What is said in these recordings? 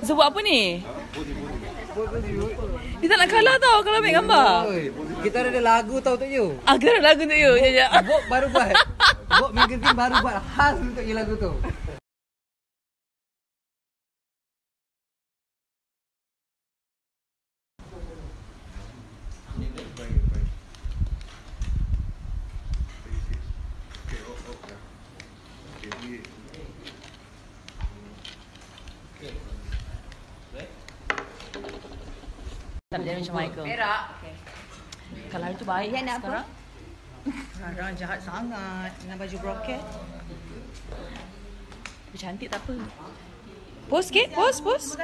So buat apa ni? Dia tak nak kalah tau kalau ambil gambar. Kita ada lagu tau untuk you. Ah, kita ada lagu untuk you. Sekejap, sekejap. Bok baru buat. Bok magazine baru buat khas untuk you lagu tu. Tak jadi macam Michael. Perak. Okay. Kalau hari tu baik nak apa? sekarang. Sekarang jahat sangat dengan baju broket. Dia cantik tak apa. Post sikit, post, post.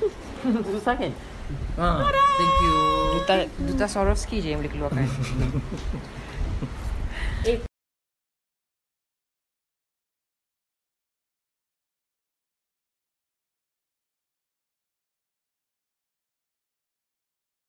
Susah kan? Ha, thank you. Duta, Duta Swarovski je yang boleh keluarkan.